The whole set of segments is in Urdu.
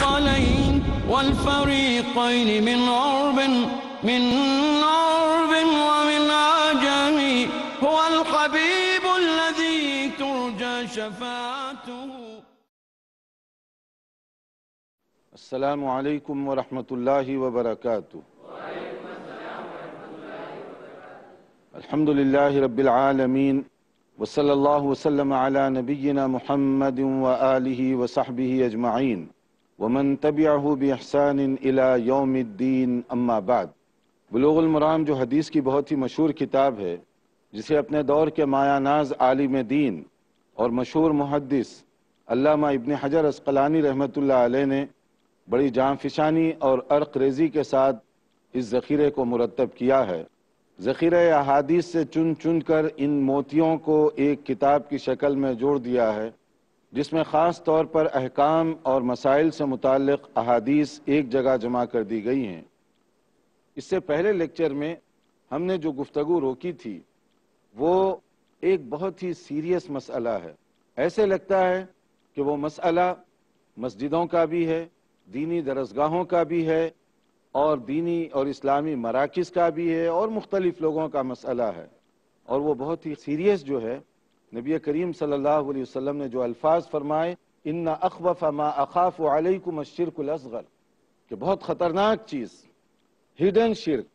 الثقلين والفريقين من عرب من عرب ومن عجم. هو الحبيب الذي ترجى شفاعته. السلام عليكم ورحمة الله وبركاته وعليكم السلام ورحمة الله وبركاته. الحمد لله رب العالمين وصلى الله وسلم على نبينا محمد وآله وصحبه أجمعين. ومن تبعہ بإحسان الى یوم الدین اما بعد. بلوغ المرام جو حدیث کی بہت ہی مشہور کتاب ہے، جسے اپنے دور کے مایا ناز عالم دین اور مشہور محدث علامہ ابن حجر اسقلانی رحمۃ اللہ علیہ نے بڑی جان فشانی اور عرق ریزی کے ساتھ اس ذخیرے کو مرتب کیا ہے۔ ذخیرہ احادیث سے چن چن کر ان موتیوں کو ایک کتاب کی شکل میں جوڑ دیا ہے۔ جس میں خاص طور پر احکام اور مسائل سے متعلق احادیث ایک جگہ جمع کر دی گئی ہیں۔ اس سے پہلے لیکچر میں ہم نے جو گفتگو روکی تھی، وہ ایک بہت ہی سیریس مسئلہ ہے۔ ایسے لگتا ہے کہ وہ مسئلہ مسجدوں کا بھی ہے، دینی درسگاہوں کا بھی ہے اور دینی اور اسلامی مراکز کا بھی ہے اور مختلف لوگوں کا مسئلہ ہے۔ اور وہ بہت ہی سیریس جو ہے نبی کریم صلی اللہ علیہ وسلم نے جو الفاظ فرمائے، ان اخوف ما اخاف علیکم الشرک الاصغر کہ بہت خطرناک چیز ہڈن شرک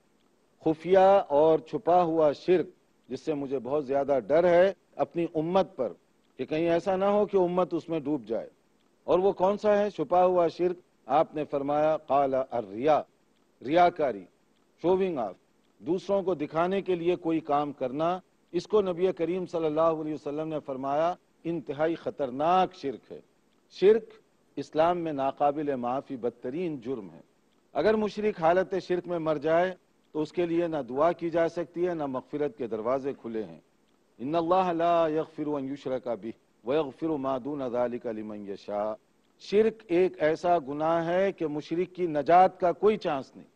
خفیہ اور چھپا ہوا شرک، جس سے مجھے بہت زیادہ ڈر ہے اپنی امت پر، کہ کہیں ایسا نہ ہو کہ امت اس میں ڈوب جائے۔ اور وہ کون سا ہے؟ چھپا ہوا شرک۔ آپ نے فرمایا، قال الریا، ریاکاری شوونگ آف دوسروں کو دکھانے کے لیے کوئی کام کرنا۔ اس کو نبی کریم صلی اللہ علیہ وسلم نے فرمایا، انتہائی خطرناک شرک ہے۔ شرک اسلام میں ناقابل معافی، بدترین جرم ہے۔ اگر مشرک حالت شرک میں مر جائے، تو اس کے لیے نہ دعا کی جا سکتی ہے، نہ مغفرت کے دروازے کھلے ہیں۔ ان اللہ لا یغفر ان یشرک به ویغفر ما دون ذلك لمن یشاء۔ شرک ایک ایسا گناہ ہے کہ مشرک کی نجات کا کوئی چانس نہیں۔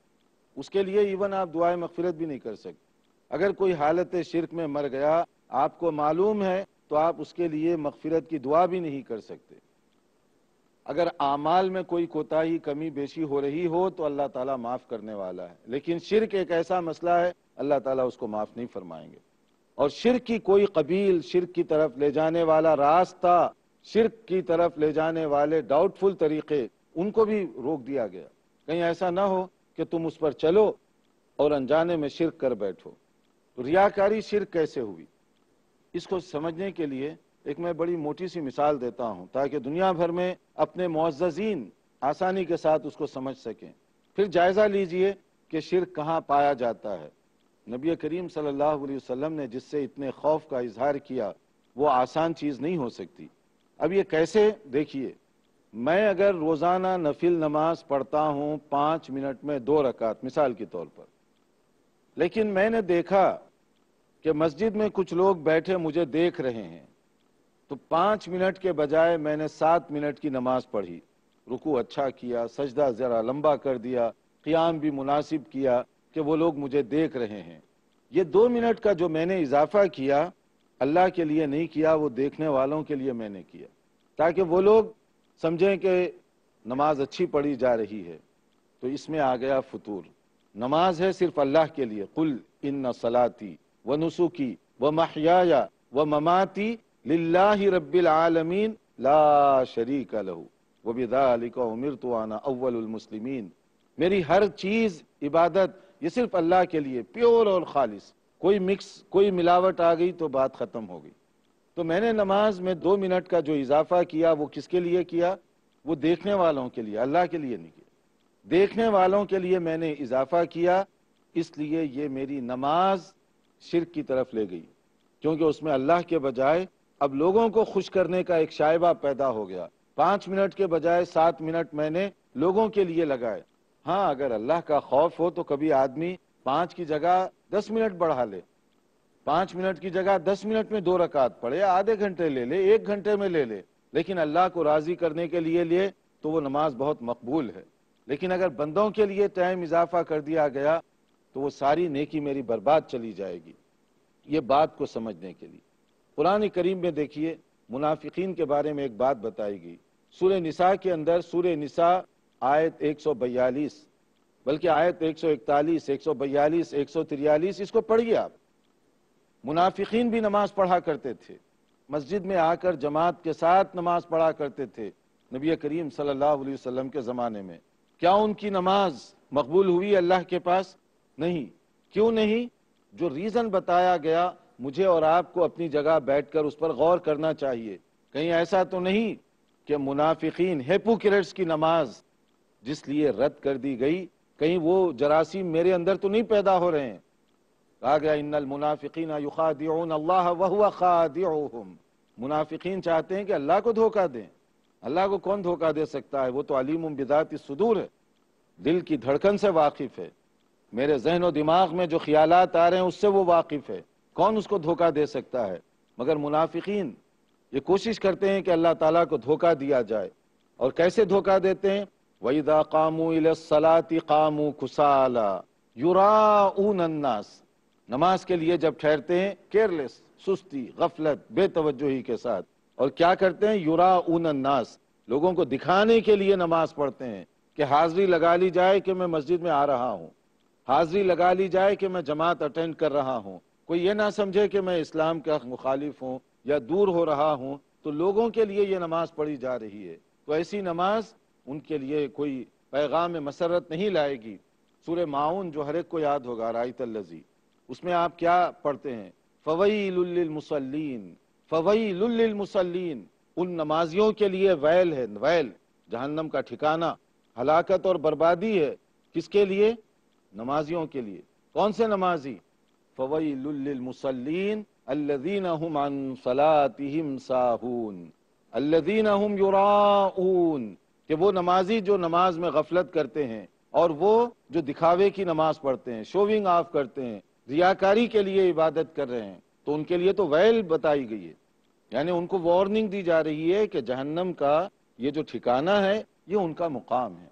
اس کے لیے ایون آپ دعائیں مغفرت بھی نہیں کر سکتے۔ اگر کوئی حالت شرک میں مر گیا، آپ کو معلوم ہے، تو آپ اس کے لیے مغفرت کی دعا بھی نہیں کر سکتے۔ اگر اعمال میں کوئی کوتاہی، کمی، بیشی ہو رہی ہو، تو اللہ تعالیٰ معاف کرنے والا ہے۔ لیکن شرک ایک ایسا مسئلہ ہے، اللہ تعالیٰ اس کو معاف نہیں فرمائیں گے۔ اور شرک کی کوئی قبیل شرک کی طرف لے جانے والا راستہ، شرک کی طرف لے جانے والے ڈاؤٹ فل طریقے، ان کو بھی روک دیا گیا۔ کہیں ایسا نہ ہو کہ تم اس پر چلو اور انجانے میں شرک کر بیٹھو۔ ریاکاری شرک کیسے ہوئی؟ اس کو سمجھنے کے لیے ایک میں بڑی موٹی سی مثال دیتا ہوں تاکہ دنیا بھر میں اپنے معززین آسانی کے ساتھ اس کو سمجھ سکیں۔ پھر جائزہ لیجیے کہ شرک کہاں پایا جاتا ہے۔ نبی کریم صلی اللہ علیہ وسلم نے جس سے اتنے خوف کا اظہار کیا، وہ آسان چیز نہیں ہو سکتی۔ اب یہ کیسے؟ دیکھیے، میں اگر روزانہ نفل نماز پڑھتا ہوں پانچ منٹ میں دو رکعت، مثال کے طور پر، لیکن میں نے دیکھا کہ مسجد میں کچھ لوگ بیٹھے مجھے دیکھ رہے ہیں۔ تو پانچ منٹ کے بجائے میں نے سات منٹ کی نماز پڑھی۔ رکو اچھا کیا، سجدہ ذرا لمبا کر دیا، قیام بھی مناسب کیا کہ وہ لوگ مجھے دیکھ رہے ہیں۔ یہ دو منٹ کا جو میں نے اضافہ کیا، اللہ کے لیے نہیں کیا، وہ دیکھنے والوں کے لیے میں نے کیا۔ تاکہ وہ لوگ سمجھیں کہ نماز اچھی پڑھی جا رہی ہے۔ تو اس میں آ گیا فطور۔ نماز ہے صرف اللہ کے لیے۔ قل ان صلاتی و نسخی و محیا و مماتی للہ رب العالمین لا شریک لہو وہ بذالک امرت وانا اول المسلمین۔ میری ہر چیز، عبادت، یہ صرف اللہ کے لیے، پیور اور خالص۔ کوئی مکس، کوئی ملاوٹ آ گئی تو بات ختم ہو گئی۔ تو میں نے نماز میں دو منٹ کا جو اضافہ کیا، وہ کس کے لیے کیا؟ وہ دیکھنے والوں کے لیے، اللہ کے لیے نہیں کیا۔ دیکھنے والوں کے لیے میں نے اضافہ کیا، اس لیے یہ میری نماز شرک کی طرف لے گئی۔ کیونکہ اس میں اللہ کے بجائے اب لوگوں کو خوش کرنے کا ایک شائبہ پیدا ہو گیا۔ پانچ منٹ کے بجائے سات منٹ میں نے لوگوں کے لیے لگائے۔ ہاں اگر اللہ کا خوف ہو تو کبھی آدمی پانچ کی جگہ دس منٹ بڑھا لے۔ پانچ منٹ کی جگہ دس منٹ میں دو رکعت پڑھے، آدھے گھنٹے لے لے، ایک گھنٹے میں لے لے۔ لیکن اللہ کو راضی کرنے کے لیے لیے تو وہ نماز بہت مقبول ہے۔ لیکن اگر بندوں کے لیے ٹائم اضافہ کر دیا گیا تو وہ ساری نیکی میری برباد چلی جائے گی یہ بات کو سمجھنے کے لیے۔ قرآن کریم میں دیکھیے، منافقین کے بارے میں ایک بات بتائی گئی۔ سورہ نساء کے اندر، سورہ نساء آیت ایک سو بیالیس، بلکہ آیت ایک سو اکتالیس، ایک سو بیالیس، ایک سو تریالیس، اس کو پڑھیے آپ۔ منافقین بھی نماز پڑھا کرتے تھے۔ مسجد میں آ کر جماعت کے ساتھ نماز پڑھا کرتے تھے نبی کریم صلی اللہ علیہ وسلم کے زمانے میں۔ کیا ان کی نماز مقبول ہوئی اللہ کے پاس؟ نہیں، کیوں نہیں؟ جو ریزن بتایا گیا، مجھے اور آپ کو اپنی جگہ بیٹھ کر اس پر غور کرنا چاہیے۔ کہیں ایسا تو نہیں کہ منافقین ہیپوکریٹس کی نماز جس لیے رد کر دی گئی، کہیں وہ جراثیم میرے اندر تو نہیں پیدا ہو رہے ہیں۔ کہا گیا، ان المنافقین یخادعون اللہ وهو خادعهم منافقین چاہتے ہیں کہ اللہ کو دھوکہ دیں۔ اللہ کو کون دھوکہ دے سکتا ہے؟ وہ تو علیم بذات الصدور ہے۔ دل کی دھڑکن سے واقف ہے۔ میرے ذہن و دماغ میں جو خیالات آ رہے ہیں، اس سے وہ واقف ہے۔ کون اس کو دھوکہ دے سکتا ہے؟ مگر منافقین یہ کوشش کرتے ہیں کہ اللہ تعالیٰ کو دھوکہ دیا جائے۔ اور کیسے دھوکہ دیتے ہیں؟ وَإِذَا قَامُوا إِلَى الصَّلَاةِ قَامُوا كُسَالًا يُرَاءُونَ النَّاسِ۔ نماز کے لیے جب ٹھہرتے ہیں، کیئرلیس، سستی، غفلت، بے توجہی کے ساتھ۔ اور کیا کرتے ہیں؟ یُرَاءُونَ النَّاسِ۔ لوگوں کو دکھانے کے لیے نماز پڑھتے ہیں کہ حاضری لگا لی جائے کہ میں مسجد میں آ رہا ہوں۔ حاضری لگا لی جائے کہ میں جماعت اٹینڈ کر رہا ہوں۔ کوئی یہ نہ سمجھے کہ میں اسلام کا مخالف ہوں یا دور ہو رہا ہوں، تو لوگوں کے لیے یہ نماز پڑھی جا رہی ہے۔ تو ایسی نماز ان کے لیے کوئی پیغام مسرت نہیں لائے گی۔ سورہ معاون جو ہر ایک کو یاد ہوگا رائت اللذی اس میں آپ کیا پڑھتے ہیں؟ فویل للمصلین فویل للمصلین ان نمازیوں کے لیے ویل ہے، ویل، جہنم کا ٹھکانہ، ہلاکت اور بربادی ہے۔ کس کے لیے؟ نمازیوں کے لیے۔ کون سے نمازی؟ فویل للمصلین الذین هم عن صلاتهم ساہون الذین هم یراؤون کہ وہ نمازی جو نماز میں غفلت کرتے ہیں اور وہ جو دکھاوے کی نماز پڑھتے ہیں شوونگ آف کرتے ہیں، ریاکاری کے لیے عبادت کر رہے ہیں، تو ان کے لیے تو ویل بتائی گئی ہے۔ یعنی ان کو وارننگ دی جا رہی ہے کہ جہنم کا یہ جو ٹھکانہ ہے، یہ ان کا مقام ہے۔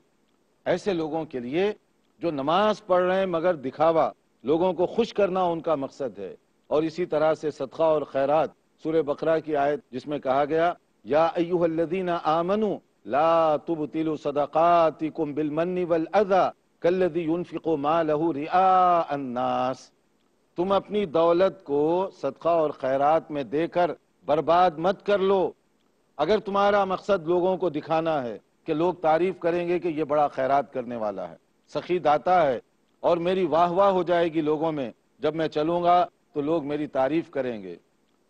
ایسے لوگوں کے لیے جو نماز پڑھ رہے ہیں مگر دکھاوا، لوگوں کو خوش کرنا ان کا مقصد ہے۔ اور اسی طرح سے صدقہ اور خیرات، سورہ بقرہ کی آیت جس میں کہا گیا، یا ایوہ الذین آمنوا لا تبتلوا صدقاتکم بالمن والعذا کالذی ينفق مالہ رعاء الناس۔ تم اپنی دولت کو صدقہ اور خیرات میں دے کر برباد مت کر لو۔ اگر تمہارا مقصد لوگوں کو دکھانا ہے کہ لوگ تعریف کریں گے کہ یہ بڑا خیرات کرنے والا ہے۔ سخی داتا ہے اور میری واہ واہ ہو جائے گی لوگوں میں۔ جب میں چلوں گا تو لوگ میری تعریف کریں گے۔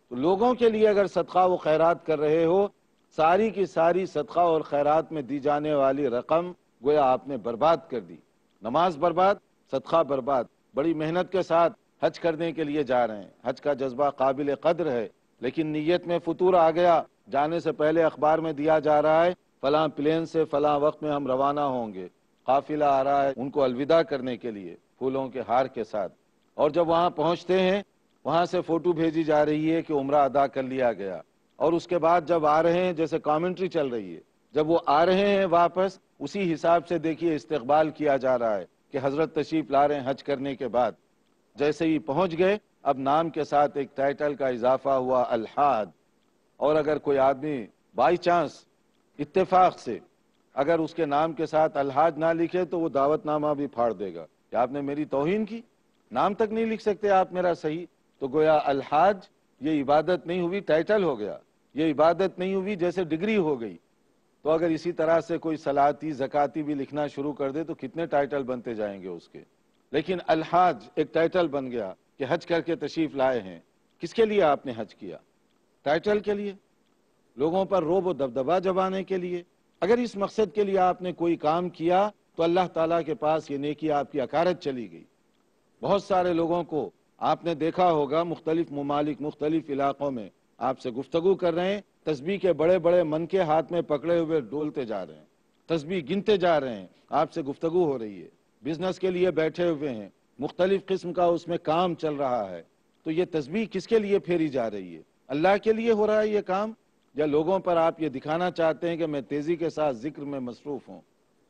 تو لوگوں کے لیے اگر صدقہ و خیرات کر رہے ہو، ساری کی ساری صدقہ اور خیرات میں دی جانے والی رقم گویا آپ نے برباد کر دی۔ نماز برباد، صدقہ برباد۔ بڑی محنت کے ساتھ حج کرنے کے لیے جا رہے ہیں۔ حج کا جذبہ قابل قدر ہے، لیکن نیت میں فطور آ گیا۔ جانے سے پہلے اخبار میں دیا جا رہا ہے، فلاں پلین سے فلاں وقت میں ہم روانہ ہوں گے۔ قافلہ آ رہا ہے ان کو الوداع کرنے کے لیے پھولوں کے ہار کے ساتھ۔ اور جب وہاں پہنچتے ہیں، وہاں سے فوٹو بھیجی جا رہی ہے کہ عمرہ ادا کر لیا گیا۔ اور اس کے بعد جب آ رہے ہیں، جیسے کامنٹری چل رہی ہے، جب وہ آ رہے ہیں واپس، اسی حساب سے دیکھیے استقبال کیا جا رہا ہے کہ حضرت تشریف لا رہے ہیں حج کرنے کے بعد۔ جیسے ہی پہنچ گئے، اب نام کے ساتھ ایک ٹائٹل کا اضافہ ہوا، الحاد۔ اور اگر کوئی آدمی بائی چانس اتفاق سے اگر اس کے نام کے ساتھ الحاج نہ لکھے تو وہ دعوت نامہ بھی پھاڑ دے گا۔ کہ آپ نے میری توہین کی؟ نام تک نہیں لکھ سکتے آپ میرا صحیح۔ تو گویا الحاج، یہ عبادت نہیں ہوئی ٹائٹل ہو گیا۔ یہ عبادت نہیں ہوئی جیسے ڈگری ہو گئی۔ تو اگر اسی طرح سے کوئی سلاتی زکاتی بھی لکھنا شروع کر دے تو کتنے ٹائٹل بنتے جائیں گے اس کے؟ لیکن الحاج ایک ٹائٹل بن گیا کہ حج کر کے تشریف لائے ہیں۔ کس کے لیے آپ نے حج کیا؟ ٹائٹل کے لیے؟ لوگوں پر روب و دبدبا جبانے کے لیے۔ اگر اس مقصد کے لیے آپ نے کوئی کام کیا تو اللہ تعالیٰ کے پاس یہ نیکی آپ کی اکارت چلی گئی۔ بہت سارے لوگوں کو آپ نے دیکھا ہوگا مختلف ممالک، مختلف علاقوں میں آپ سے گفتگو کر رہے ہیں، تسبیح کے بڑے بڑے من کے ہاتھ میں پکڑے ہوئے ڈولتے جا رہے ہیں، تسبیح گنتے جا رہے ہیں، آپ سے گفتگو ہو رہی ہے بزنس کے لیے بیٹھے ہوئے ہیں، مختلف قسم کا اس میں کام چل رہا ہے۔ تو یہ تسبیح کس کے لیے پھیری جا رہی ہے؟ اللہ کے لیے ہو رہا ہے یہ کام؟ یا لوگوں پر آپ یہ دکھانا چاہتے ہیں کہ میں تیزی کے ساتھ ذکر میں مصروف ہوں،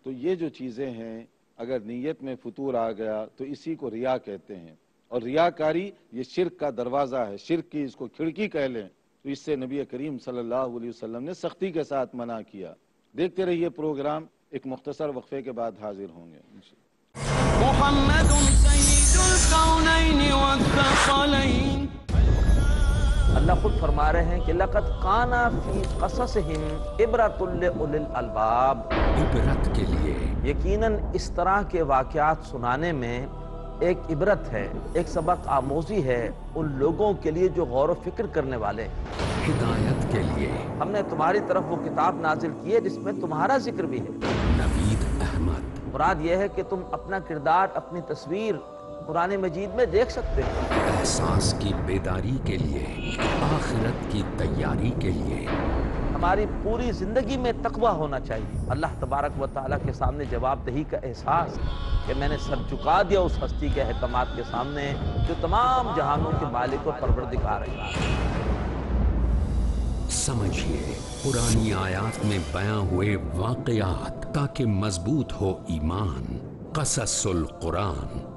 تو یہ جو چیزیں ہیں، اگر نیت میں فطور آ گیا تو اسی کو ریا کہتے ہیں۔ اور ریاکاری یہ شرک کا دروازہ ہے۔ شرک کی اس کو کھڑکی کہہ لیں تو اس سے نبی کریم صلی اللہ علیہ وسلم نے سختی کے ساتھ منع کیا۔ دیکھتے رہیے پروگرام، ایک مختصر وقفے کے بعد حاضر ہوں گے۔ محمد سید اللہ خود فرما رہے ہیں کہ لقد کانا فی قصصہم عبرت الالباب عبرت کے لیے۔ یقیناً اس طرح کے واقعات سنانے میں ایک عبرت ہے ایک سبق آموزی ہے ان لوگوں کے لیے جو غور و فکر کرنے والے ہیں۔ ہدایت کے لیے۔ ہم نے تمہاری طرف وہ کتاب نازل کی ہے جس میں تمہارا ذکر بھی ہے۔ نوید احمد۔ مراد یہ ہے کہ تم اپنا کردار اپنی تصویر قرآن مجید میں دیکھ سکتے ہو احساس کی بیداری کے لیے آخرت کی تیاری کے لیے۔ ہماری پوری زندگی میں تقوی ہونا چاہیے۔ اللہ تبارک و تعالیٰ کے سامنے جواب دہی کا احساس کہ میں نے سر چکا دیا اس ہستی کے احکامات کے سامنے جو تمام جہانوں کے مالک و پروردگار ہے سمجھیے پرانی آیات میں بیاں ہوئے واقعات تاکہ مضبوط ہو ایمان قصص القرآن۔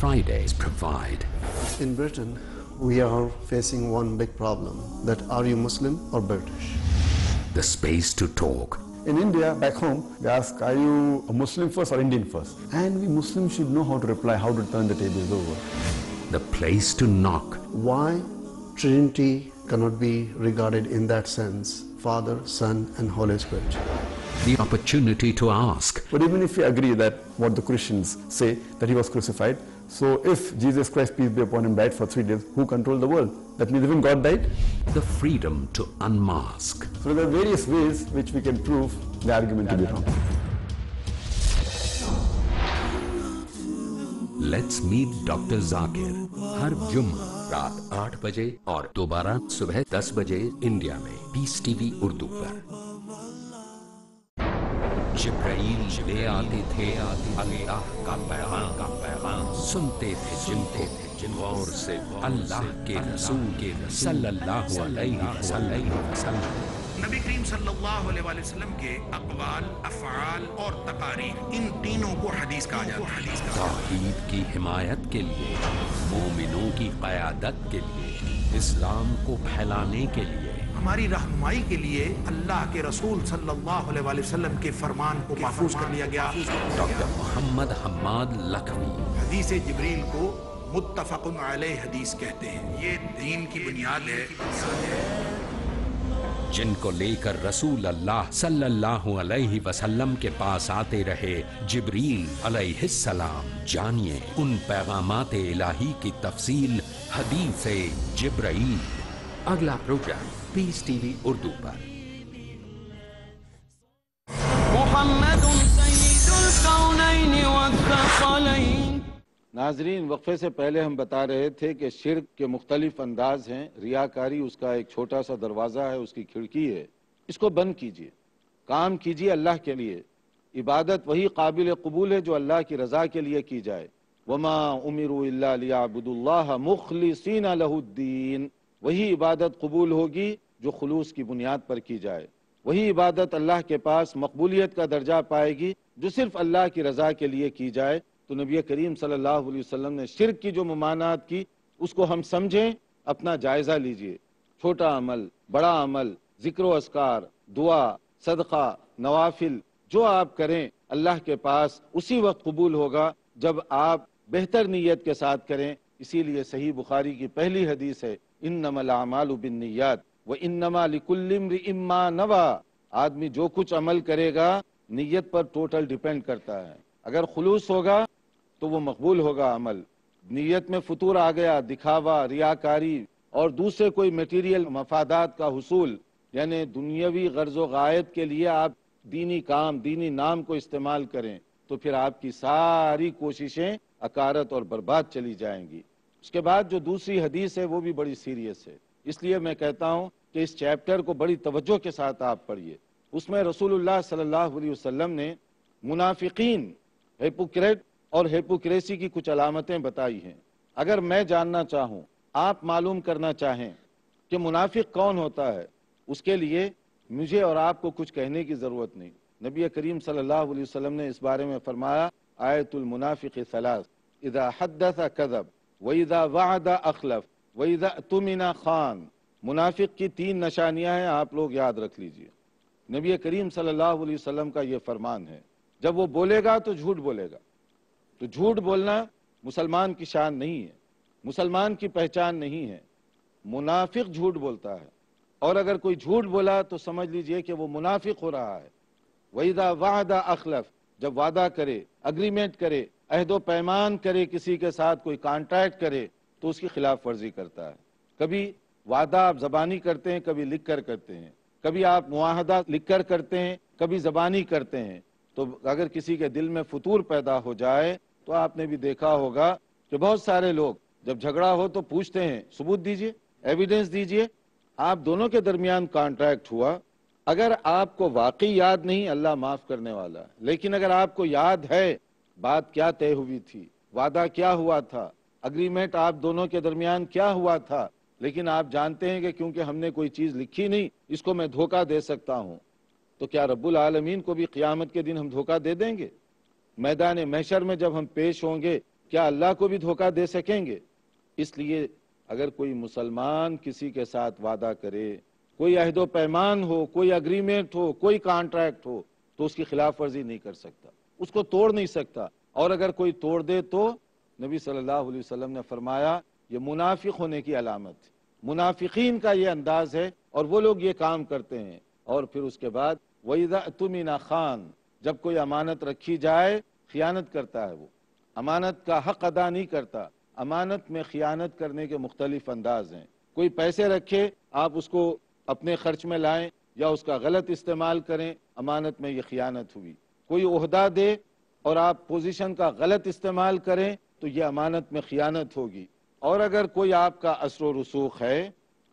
Fridays provide. In Britain, we are facing one big problem that are you Muslim or British? The space to talk. In India, back home, they ask, are you a Muslim first or Indian first? And we Muslims should know how to reply, how to turn the tables over. The place to knock. Why Trinity cannot be regarded in that sense. Father, Son, and Holy Spirit. The opportunity to ask. But even if we agree that what the Christians say, that he was crucified, so if Jesus Christ, peace be upon him, died for three days, who controlled the world? That means even God died? The freedom to unmask. So there are various ways which we can prove the argument yeah, to be wrong. Let's meet Dr. Zakir, harjumah رات آٹھ بجے اور دوبارہ صبح دس بجے انڈیا میں۔ پیس ٹی وی اردو پر۔ جبرائیل لے آتے تھے اللہ کا پیغام۔ کا پیغام سنتے تھے جنتے تھے جن غور سے اللہ کے رسول کے صلی اللہ علیہ وسلم۔ نبی کریم صلی اللہ علیہ وآلہ وسلم کے اقوال افعال اور تقاریر ان تینوں کو حدیث کہا جاتا ہے۔ حدیث توحید کی حمایت کے لیے مومنوں کی قیادت کے لیے اسلام کو پھیلانے کے لیے۔ ہماری رہنمائی کے لیے اللہ کے رسول صلی اللہ علیہ وآلہ وسلم کے فرمان کو محفوظ کر لیا گیا۔ ڈاکٹر محمد حماد لکھوی۔ حدیث جبریل کو متفق علیہ حدیث کہتے ہیں۔ یہ دین کی بنیاد ہے۔ جن کو لے کر رسول اللہ صلی اللہ علیہ وسلم کے پاس آتے رہے، جبریل علیہ السلام، جانیے ان پیغامات الہی کی تفصیل، حدیث جبرائیل۔ اگلا programme Peace T V Urdu پر۔ محمد ناظرین، وقفے سے پہلے ہم بتا رہے تھے کہ شرک کے مختلف انداز ہیں۔ ریاکاری اس کا ایک چھوٹا سا دروازہ ہے، اس کی کھڑکی ہے۔ اس کو بند کیجیے۔ کام کیجیے اللہ کے لیے۔ عبادت وہی قابل قبول ہے جو اللہ کی رضا کے لیے کی جائے۔ وما امروا الا ليعبدوا الله مخلصین له الدین وہی عبادت قبول ہوگی جو خلوص کی بنیاد پر کی جائے۔ وہی عبادت اللہ کے پاس مقبولیت کا درجہ پائے گی جو صرف اللہ کی رضا کے لیے کی جائے۔ تو نبی کریم صلی اللہ علیہ وسلم نے شرک کی جو ممانعات کی، اس کو ہم سمجھیں، اپنا جائزہ لیجیے۔ چھوٹا عمل، بڑا عمل، ذکر و اذکار، دعا، صدقہ، نوافل، جو آپ کریں، اللہ کے پاس اسی وقت قبول ہوگا جب آپ بہتر نیت کے ساتھ کریں۔ اسی لیے صحیح بخاری کی پہلی حدیث ہے، انما الاعمال بالنیات وانما لكل امرئ ما نوى آدمی جو کچھ عمل کرے گا، نیت پر ٹوٹل ڈیپینڈ کرتا ہے۔ اگر خلوص ہوگا تو وہ مقبول ہوگا عمل۔ نیت میں فطور آ گیا، دکھاوا، ریاکاری اور دوسرے کوئی میٹیریل مفادات کا حصول۔ یعنی دنیاوی غرض و غائد کے لیے آپ دینی کام، دینی نام کو استعمال کریں تو پھر آپ کی ساری کوششیں اکارت اور برباد چلی جائیں گی۔ اس کے بعد جو دوسری حدیث ہے وہ بھی بڑی سیریس ہے۔ اس لیے میں کہتا ہوں کہ اس چیپٹر کو بڑی توجہ کے ساتھ آپ پڑھیے۔ اس میں رسول اللہ صلی اللہ علیہ وسلم نے منافقین ہیپوکریٹ اور ہیپوکریسی کی کچھ علامتیں بتائی ہیں۔ اگر میں جاننا چاہوں، آپ معلوم کرنا چاہیں کہ منافق کون ہوتا ہے، اس کے لیے مجھے اور آپ کو کچھ کہنے کی ضرورت نہیں۔ نبی کریم صلی اللہ علیہ وسلم نے اس بارے میں فرمایا، آیت المنافق ثلاث، اذا حدث کذب وَإِذَا وَعَدَ أَخْلَفْ وَإِذَا تُمِنَ خان۔ منافق کی تین نشانیاں ہیں، آپ لوگ یاد رکھ لیجیے۔ نبی کریم صلی اللہ علیہ وسلم کا یہ فرمان ہے، جب وہ بولے گا تو جھوٹ بولے گا۔ تو جھوٹ بولنا مسلمان کی شان نہیں ہے، مسلمان کی پہچان نہیں ہے۔ منافق جھوٹ بولتا ہے۔ اور اگر کوئی جھوٹ بولا تو سمجھ لیجیے کہ وہ منافق ہو رہا ہے۔ وَإِذَا وَعَدَ أَخْلَفْ، جب وعدہ کرے اگریمنٹ کرے، عہد و پیمان کرے، کسی کے ساتھ کوئی کانٹریکٹ کرے، تو اس کی خلاف ورزی کرتا ہے۔ کبھی وعدہ آپ زبانی کرتے ہیں، کبھی لکھ کر کرتے ہیں۔ کبھی آپ معاہدہ لکھ کر کرتے ہیں، کبھی زبانی کرتے ہیں۔ تو اگر کسی کے دل میں فطور پیدا ہو جائے تو آپ نے بھی دیکھا ہوگا کہ بہت سارے لوگ جب جھگڑا ہو تو پوچھتے ہیں، ثبوت دیجیے ایویڈنس دیجیے، آپ دونوں کے درمیان کانٹریکٹ ہوا، اگر آپ کو واقعی یاد نہیں، اللہ معاف کرنے والا ہے، لیکن اگر آپ کو یاد ہے، بات کیا طے ہوئی تھی، وعدہ کیا ہوا تھا اگریمنٹ آپ دونوں کے درمیان کیا ہوا تھا، لیکن آپ جانتے ہیں کہ کیونکہ ہم نے کوئی چیز لکھی نہیں، اس کو میں دھوکہ دے سکتا ہوں۔ تو کیا رب العالمین کو بھی قیامت کے دن ہم دھوکہ دے دیں گے؟ میدان محشر میں جب ہم پیش ہوں گے، کیا اللہ کو بھی دھوکہ دے سکیں گے؟ اس لیے اگر کوئی مسلمان کسی کے ساتھ وعدہ کرے، کوئی عہد و پیمان ہو، کوئی اگریمنٹ ہو، کوئی کانٹریکٹ ہو، تو اس کی خلاف ورزی نہیں کر سکتا۔ اس کو توڑ نہیں سکتا۔ اور اگر کوئی توڑ دے تو نبی صلی اللہ علیہ وسلم نے فرمایا، یہ منافق ہونے کی علامت منافقین کا یہ انداز ہے اور وہ لوگ یہ کام کرتے ہیں۔ اور پھر اس کے بعد وَإِذَا اَتُمِنَ خان، جب کوئی امانت رکھی جائے، خیانت کرتا ہے وہ۔ امانت کا حق ادا نہیں کرتا۔ امانت میں خیانت کرنے کے مختلف انداز ہیں۔ کوئی پیسے رکھے، آپ اس کو اپنے خرچ میں لائیں یا اس کا غلط استعمال کریں، امانت میں یہ خیانت ہوئی۔ کوئی عہدہ دے اور آپ پوزیشن کا غلط استعمال کریں، تو یہ امانت میں خیانت ہوگی۔ اور اگر کوئی آپ کا اثر و رسوخ ہے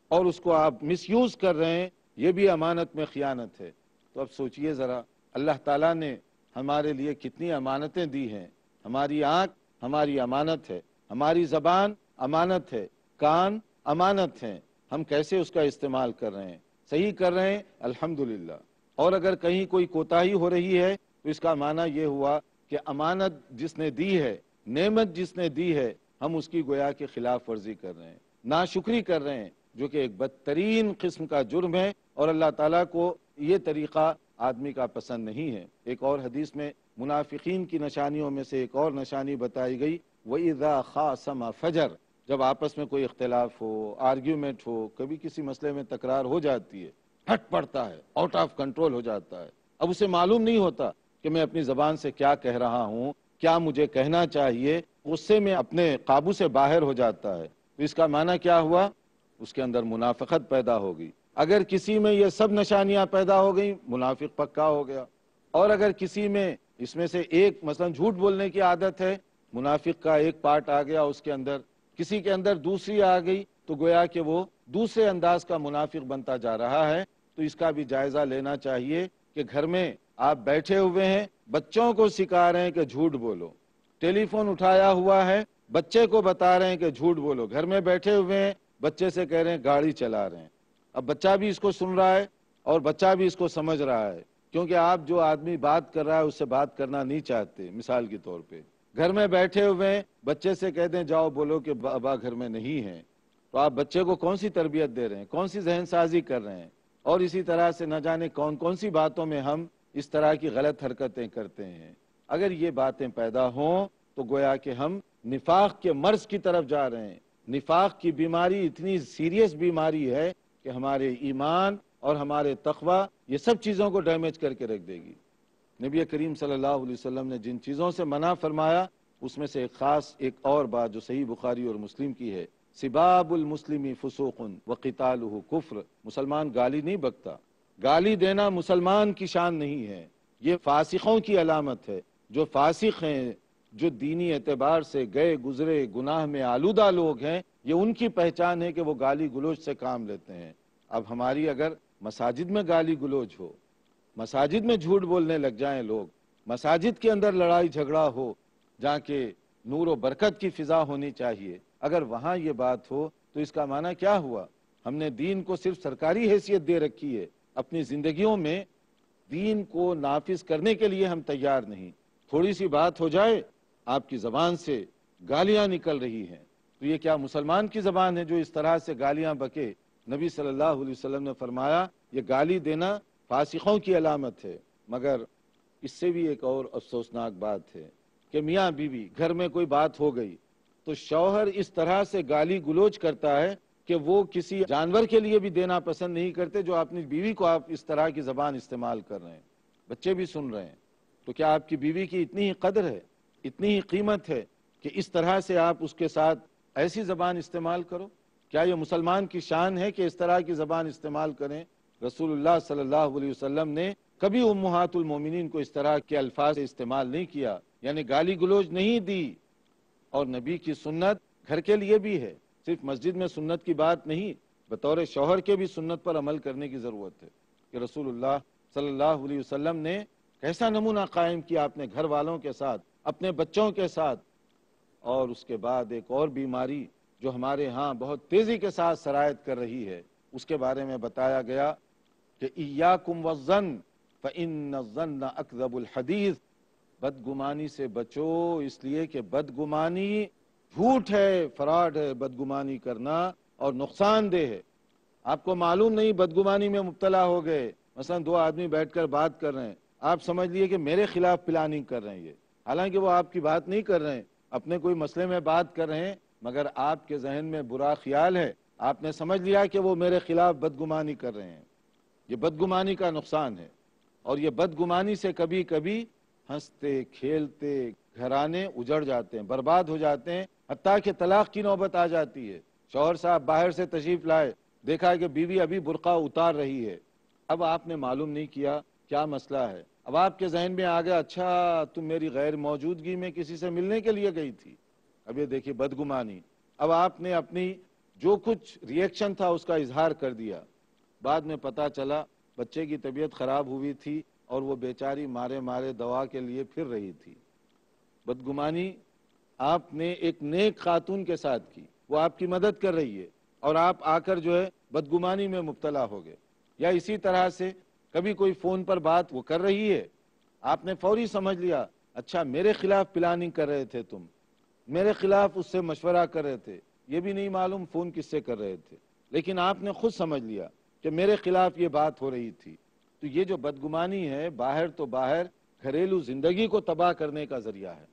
اور اس کو آپ مس یوز کر رہے ہیں، یہ بھی امانت میں خیانت ہے۔ تو اب سوچئے ذرا، اللہ تعالیٰ نے ہمارے لیے کتنی امانتیں دی ہیں۔ ہماری آنکھ ہماری امانت ہے، ہماری زبان امانت ہے، کان امانت ہیں۔ ہم کیسے اس کا استعمال کر رہے ہیں؟ صحیح کر رہے ہیں، الحمدللہ۔ اور اگر کہیں کوئی کوتاہی ہو رہی ہے، تو اس کا معنی یہ ہوا کہ امانت جس نے دی ہے، نعمت جس نے دی ہے، ہم اس کی گویا کے خلاف ورزی کر رہے ہیں۔ ناشکری کر رہے ہیں، جو کہ ایک بدترین قسم کا جرم ہے اور اللہ تعالیٰ کو یہ طریقہ آدمی کا پسند نہیں ہے۔ ایک اور حدیث میں منافقین کی نشانیوں میں سے ایک اور نشانی بتائی گئی، وَإِذَا خَاسَمَ فَجَر، جب آپس میں کوئی اختلاف ہو آرگیومنٹ ہو، کبھی کسی مسئلے میں تکرار ہو جاتی ہے، ہٹ پڑتا ہے آؤٹ آف کنٹرول ہو جاتا ہے۔ اب اسے معلوم نہیں ہوتا کہ میں اپنی زبان سے کیا کہہ رہا ہوں، کیا مجھے کہنا چاہیے، غصے میں اپنے قابو سے باہر ہو جاتا ہے۔ تو اس کا معنی کیا ہوا؟ اس کے اندر منافقت پیدا ہوگی۔ اگر کسی میں یہ سب نشانیاں پیدا ہو گئیں، منافق پکا ہو گیا۔ اور اگر کسی میں اس میں سے ایک مثلا جھوٹ بولنے کی عادت ہے، منافق کا ایک پارٹ آ گیا اس کے اندر، کسی کے اندر دوسری آ گئی، تو گویا کہ وہ دوسرے انداز کا منافق بنتا جا رہا ہے۔ تو اس کا بھی جائزہ لینا چاہیے کہ گھر میں آپ بیٹھے ہوئے ہیں، بچوں کو سکھا رہے ہیں کہ جھوٹ بولو۔ ٹیلی فون اٹھایا ہوا ہے، بچے کو بتا رہے ہیں کہ جھوٹ بولو۔ گھر میں بیٹھے ہوئے ہیں، بچے سے کہہ رہے ہیں گاڑی چلا رہے ہیں۔ اب بچہ بھی اس کو سن رہا ہے اور بچہ بھی اس کو سمجھ رہا ہے، کیونکہ آپ جو آدمی بات کر رہا ہے، اس سے بات کرنا نہیں چاہتے، مثال کے طور پہ۔ گھر میں بیٹھے ہوئے ہیں، بچے سے کہہ دیں، جاؤ بولو کہ بابا گھر میں نہیں ہے تو آپ بچے کو کون سی تربیت دے رہے ہیں؟ کون سی ذہن سازی کر رہے ہیں؟ اور اسی طرح سے نہ جانے کون کون سی باتوں میں ہم اس طرح کی غلط حرکتیں کرتے ہیں۔ اگر یہ باتیں پیدا ہوں تو گویا کہ ہم نفاق کے مرض کی طرف جا رہے ہیں۔ نفاق کی بیماری اتنی سیریس بیماری ہے کہ ہمارے ایمان اور ہمارے تقوی یہ سب چیزوں کو ڈیمیج کر کے رکھ دے گی۔ نبی کریم صلی اللہ علیہ وسلم نے جن چیزوں سے منع فرمایا، اس میں سے ایک خاص، ایک اور بات جو صحیح بخاری اور مسلم کی ہے، سباب المسلمی فسوقن وقتالہ کفر۔ مسلمان گالی نہیں بکتا۔ گالی دینا مسلمان کی شان نہیں ہے۔ یہ فاسقوں کی علامت ہے۔ جو فاسق ہیں، جو دینی اعتبار سے گئے، گزرے گناہ میں آلودہ لوگ ہیں یہ ان کی پہچان ہے کہ وہ گالی گلوچ سے کام لیتے ہیں۔ اب ہماری اگر مساجد میں گالی گلوچ ہو، مساجد میں جھوٹ بولنے لگ جائیں لوگ، مساجد کے اندر لڑائی جھگڑا ہو، جہاں کہ نور و برکت کی فضا ہونی چاہیے، اگر وہاں یہ بات ہو تو اس کا معنی کیا ہوا؟ ہم نے دین کو صرف سرکاری حیثیت دے رکھی ہے، اپنی زندگیوں میں دین کو نافذ کرنے کے لیے ہم تیار نہیں۔ تھوڑی سی بات ہو جائے، آپ کی زبان سے گالیاں نکل رہی ہیں۔ تو یہ کیا مسلمان کی زبان ہے جو اس طرح سے گالیاں بکے؟ نبی صلی اللہ علیہ وسلم نے فرمایا، یہ گالی دینا فاسقوں کی علامت ہے، مگر اس سے بھی ایک اور افسوسناک بات ہے کہ میاں بیوی گھر میں کوئی بات ہو گئی تو شوہر اس طرح سے گالی گلوچ کرتا ہے کہ وہ کسی جانور کے لیے بھی دینا پسند نہیں کرتے جو اپنی بیوی کو آپ اس طرح کی زبان استعمال کر رہے ہیں۔ بچے بھی سن رہے ہیں۔ تو کیا آپ کی بیوی کی اتنی ہی قدر ہے، اتنی ہی قیمت ہے کہ اس طرح سے آپ اس کے ساتھ ایسی زبان استعمال کرو۔ کیا یہ مسلمان کی شان ہے کہ اس طرح کی زبان استعمال کریں؟ رسول اللہ صلی اللہ علیہ وسلم نے کبھی امہات المومنین کو اس طرح کے الفاظ استعمال نہیں کیا یعنی گالی گلوچ نہیں دی۔ اور نبی کی سنت گھر کے لیے بھی ہے، صرف مسجد میں سنت کی بات نہیں، بطور شوہر کے بھی سنت پر عمل کرنے کی ضرورت ہے۔ کہ رسول اللہ صلی اللہ علیہ وسلم نے کیسا نمونہ قائم کیا اپنے گھر والوں کے ساتھ، اپنے بچوں کے ساتھ اور اس کے بعد ایک اور بیماری جو ہمارے ہاں بہت تیزی کے ساتھ سرایت کر رہی ہے، اس کے بارے میں بتایا گیا کہ ایاکم والظن، فإن الظن اکذب الحدیث۔ بدگمانی سے بچو، اس لیے کہ بدگمانی جھوٹ ہے، فراڈ ہے، بدگمانی کرنا اور نقصان دہ ہے۔ آپ کو معلوم نہیں بدگمانی میں مبتلا ہو گئے، مثلا دو آدمی بیٹھ کر بات کر رہے ہیں۔ آپ سمجھ لیے کہ میرے خلاف پلاننگ کر رہے ہیں یہ۔ حالانکہ وہ آپ کی بات نہیں کر رہے ہیں۔ اپنے کوئی مسئلے میں بات کر رہے ہیں، مگر آپ کے ذہن میں برا خیال ہے، آپ نے سمجھ لیا کہ وہ میرے خلاف بدگمانی کر رہے ہیں۔ یہ بدگمانی کا نقصان ہے، اور یہ بدگمانی سے کبھی کبھی ہنستے، کھیلتے، گھرانے اجڑ جاتے ہیں، برباد ہو جاتے ہیں، حتیٰ کہ طلاق کی نوبت آ جاتی ہے۔ شوہر صاحب باہر سے تشریف لائے، دیکھا کہ بیوی ابھی برقع اتار رہی ہے۔ اب آپ نے معلوم نہیں کیا کیا مسئلہ ہے۔ اب آپ کے ذہن میں آ گیا اچھا تم میری غیر موجودگی میں کسی سے ملنے کے لیے گئی تھی۔ اب یہ دیکھیے، بدگمانی۔ اب آپ نے اپنی جو کچھ ریئیکشن تھا، اس کا اظہار کر دیا۔ بعد میں پتا چلا، بچے کی طبیعت خراب ہوئی تھی اور وہ بیچاری مارے مارے دوا کے لیے پھر رہی تھی۔ بدگمانی آپ نے ایک نیک خاتون کے ساتھ کی۔ وہ آپ کی مدد کر رہی ہے اور آپ آ کر جو ہے، بدگمانی میں مبتلا ہو گئے۔ یا اسی طرح سے کبھی کوئی فون پر بات وہ کر رہی ہے؟ آپ نے فوری سمجھ لیا اچھا میرے خلاف پلاننگ کر رہے تھے تم۔ میرے خلاف اس سے مشورہ کر رہے تھے۔ یہ بھی نہیں معلوم فون کس سے کر رہے تھے۔ لیکن آپ نے خود سمجھ لیا کہ میرے خلاف یہ بات ہو رہی تھی۔ تو یہ جو بدگمانی ہے، باہر تو باہر، گھریلو زندگی کو تباہ کرنے کا ذریعہ ہے۔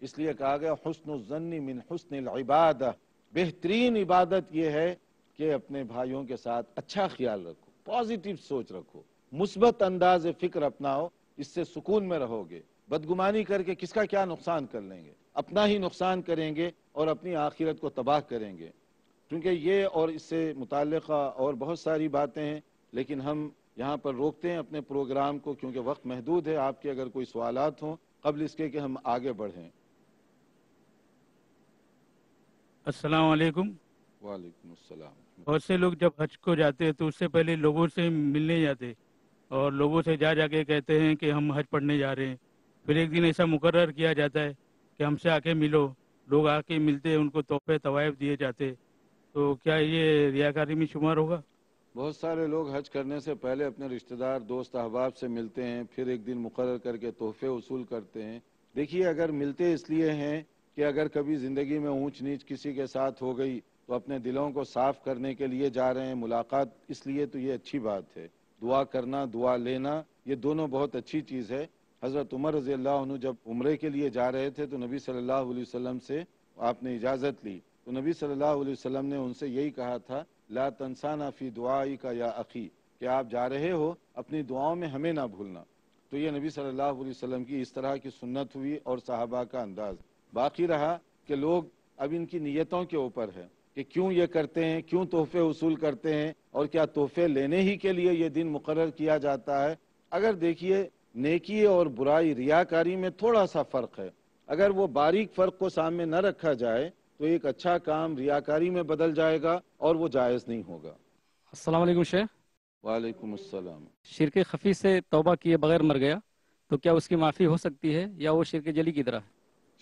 اس لیے کہا گیا، حسن الظن من حسن العبادہ۔ بہترین عبادت یہ ہے کہ اپنے بھائیوں کے ساتھ اچھا خیال رکھو۔ پازیٹیو سوچ رکھو۔ مثبت انداز فکر اپناؤ، اس سے سکون میں رہو گے بدگمانی کر کے کس کا کیا نقصان کر لیں گے؟ اپنا ہی نقصان کریں گے اور اپنی آخرت کو تباہ کریں گے۔ کیونکہ یہ اور اس سے متعلقہ اور بہت ساری باتیں ہیں، لیکن ہم یہاں پر روکتے ہیں اپنے پروگرام کو کیونکہ وقت محدود ہے۔ آپ کے اگر کوئی سوالات ہوں، قبل اس کے کہ ہم آگے بڑھیں۔ السلام علیکم۔ وعلیکم السلام. بہت سے لوگ جب حج کو جاتے ہیں تو اس سے پہلے لوگوں سے ملنے جاتے اور لوگوں سے جا جا کے کہتے ہیں کہ ہم حج پڑھنے جا رہے ہیں۔ پھر ایک دن ایسا مقرر کیا جاتا ہے کہ ہم سے آ کے ملو لوگ آ کے ملتے ہیں ان کو تحفے طوائف دیے جاتے تو کیا یہ ریاکاری میں شمار ہوگا؟ بہت سارے لوگ حج کرنے سے پہلے اپنے رشتہ دار دوست احباب سے ملتے ہیں پھر ایک دن مقرر کر کے تحفے وصول کرتے ہیں۔ دیکھیے اگر ملتے اس لیے ہیں کہ اگر کبھی زندگی میں اونچ نیچ کسی کے ساتھ ہو گئی تو اپنے دلوں کو صاف کرنے کے لیے جا رہے ہیں، ملاقات، اس لیے تو یہ اچھی بات ہے۔ دعا کرنا، دعا لینا، یہ دونوں بہت اچھی چیز ہے۔ حضرت عمر رضی اللہ عنہ جب عمرے کے لیے جا رہے تھے تو نبی صلی اللہ علیہ وسلم سے آپ نے اجازت لی۔ تو نبی صلی اللہ علیہ وسلم نے ان سے یہی کہا تھا، لا تنسانا فی دعائی کا یا عقی کہ آپ جا رہے ہو، اپنی دعاؤں میں ہمیں نہ بھولنا۔ تو یہ نبی صلی اللہ علیہ وسلم کی اس طرح کی سنت ہوئی اور صحابہ کا انداز۔ باقی رہا کہ لوگ اب ان کی نیتوں کے اوپر ہے کہ کیوں یہ کرتے ہیں کیوں تحفے وصول کرتے ہیں اور کیا تحفے لینے ہی کے لیے یہ دن مقرر کیا جاتا ہے؟ اگر دیکھیے نیکی اور برائی ریاکاری میں تھوڑا سا فرق ہے۔ اگر وہ باریک فرق کو سامنے نہ رکھا جائے تو ایک اچھا کام ریاکاری میں بدل جائے گا اور وہ جائز نہیں ہوگا۔ السلام علیکم شیخ۔ وعلیکم السلام۔ شرک خفی سے توبہ کیے بغیر مر گیا تو کیا اس کی معافی ہو سکتی ہے یا وہ شرک جلی کی طرح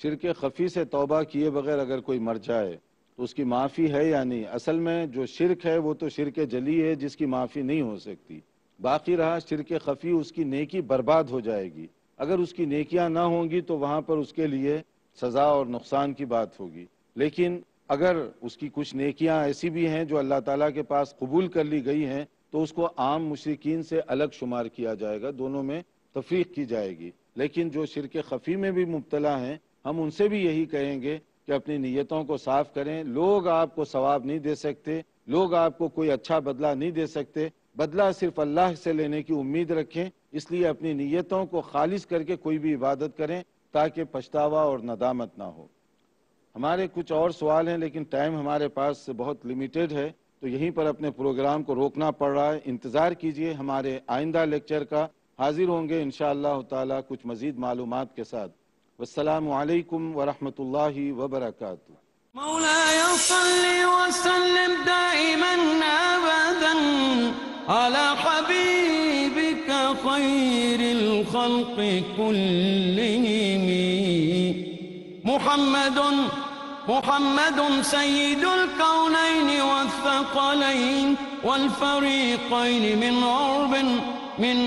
شرک خفی سے توبہ کیے بغیر اگر کوئی مر جائے تو اس کی معافی ہے یا نہیں؟ اصل میں جو شرک ہے وہ تو شرک جلی ہے، جس کی معافی نہیں ہو سکتی۔ باقی رہا شرک خفی، اس کی نیکی برباد ہو جائے گی۔ اگر اس کی نیکیاں نہ ہوں گی تو وہاں پر اس کے لیے سزا اور نقصان کی بات ہوگی۔ لیکن اگر اس کی کچھ نیکیاں ایسی بھی ہیں جو اللہ تعالیٰ کے پاس قبول کر لی گئی ہیں، تو اس کو عام مشرقین سے الگ شمار کیا جائے گا، دونوں میں تفریق کی جائے گی۔ لیکن جو شرک خفی میں بھی مبتلا ہیں، ہم ان سے بھی یہی کہیں گے کہ اپنی نیتوں کو صاف کریں۔ لوگ آپ کو ثواب نہیں دے سکتے۔ لوگ آپ کو کوئی اچھا بدلہ نہیں دے سکتے۔ بدلہ صرف اللہ سے لینے کی امید رکھیں۔ اس لیے اپنی نیتوں کو خالص کر کے کوئی بھی عبادت کریں تاکہ پچھتاوا اور ندامت نہ ہو۔ ہمارے کچھ اور سوال ہیں، لیکن ٹائم ہمارے پاس بہت لمیٹڈ ہے۔ تو یہیں پر اپنے پروگرام کو روکنا پڑ رہا ہے۔ انتظار کیجیے ہمارے آئندہ لیکچر کا۔ حاضر ہوں گے انشاءاللہ تعالی کچھ مزید معلومات کے ساتھ۔ والسلام علیکم ورحمۃ اللہ وبرکاتہ مولاي صل وسلم دائما ابدا على حبيبك خير الخلق كلهم. محمد محمد سيد الكونين والثقلين والفريقين من عرب من